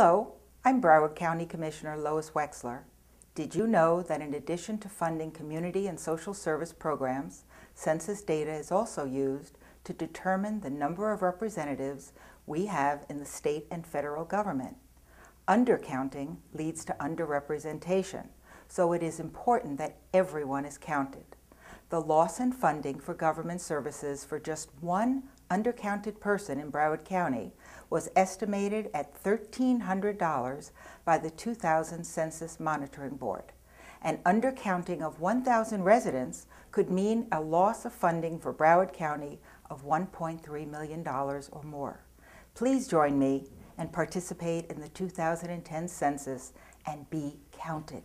Hello, I'm Broward County Commissioner Lois Wexler. Did you know that in addition to funding community and social service programs, census data is also used to determine the number of representatives we have in the state and federal government? Undercounting leads to underrepresentation, so it is important that everyone is counted. The loss in funding for government services for just one undercounted person in Broward County was estimated at $1,300 by the 2000 Census Monitoring Board. An undercounting of 1,000 residents could mean a loss of funding for Broward County of $1.3 million or more. Please join me and participate in the 2010 census and be counted.